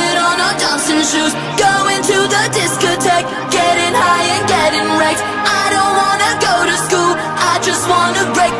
Put on our dancing shoes. Going to the discotheque Getting high and getting wrecked. I don't wanna go to school I just wanna break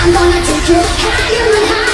I'm gonna take you higher and higher.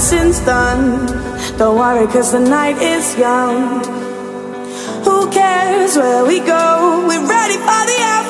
since done. Don't worry, cause the night is young. Who cares where we go? We're ready for the hour.